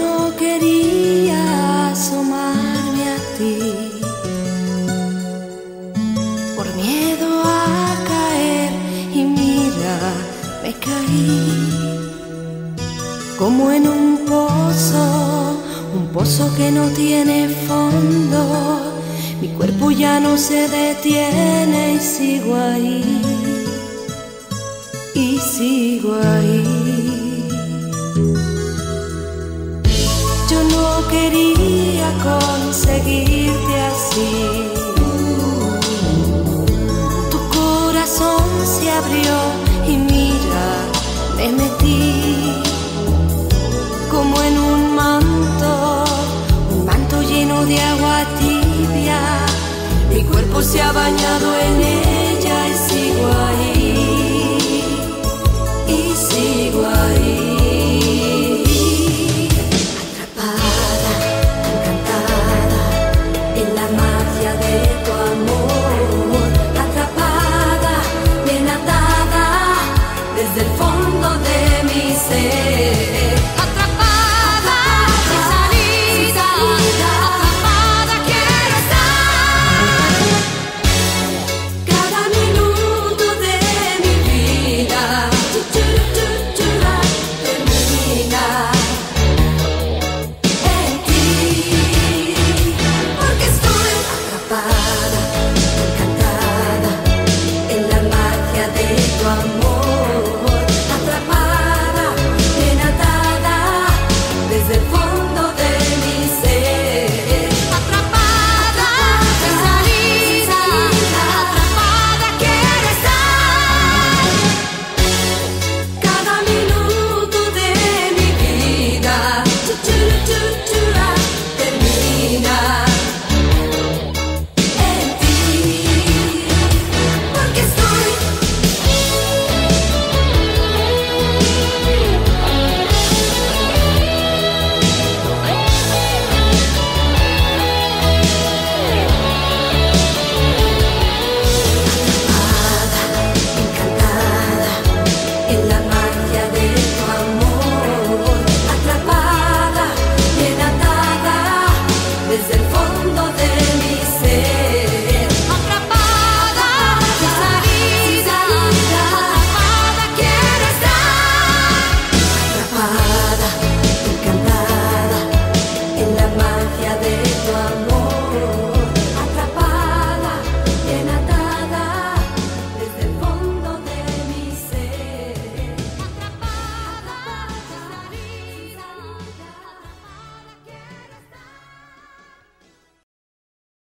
no quería asomarme a ti. Por miedo a caer y mira, me caí como en un pozo, un pozo que no tiene fondo. Mi cuerpo ya no se detiene y sigo ahí, y sigo ahí. Quería conseguirte así. Tu corazón se abrió y mira, me metí como en un manto, un manto lleno de agua tibia. Mi cuerpo se ha bañado en ser.